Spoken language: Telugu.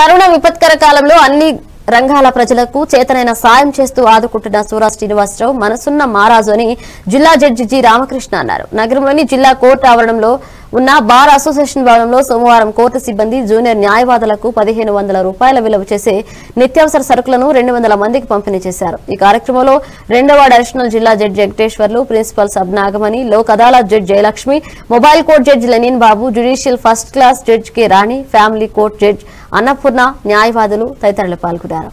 కరోనా విపత్కర కాలంలో అన్ని రంగాల ప్రజలకు చేతనైన సాయం చేస్తూ ఆదుకుంటున్న సూరా శ్రీనివాసరావు మనసున్న మారాజు అని జిల్లా జడ్జి జి రామకృష్ణ అన్నారు. నగరంలోని జిల్లా కోర్టు ఆవరణంలో ఉన్న బార్ అసోసియేషన్ భవనంలో సోమవారం కోర్టు సిబ్బంది జూనియర్ న్యాయవాదులకు పదిహేను వందల రూపాయల విలువ చేసే నిత్యావసర సరుకులను రెండు వందల మందికి పంపిణీ చేశారు. ఈ కార్యక్రమంలో రెండవ అడిషనల్ జిల్లా judge Venkateswarlu principal sub Nagamani Lok Adalat judge Jayalakshmi mobile court judge Lenin Babu judicial first class judge K Rani family court judge Annapurna న్యాయవాదులు తదితరులు పాల్గొన్నారు.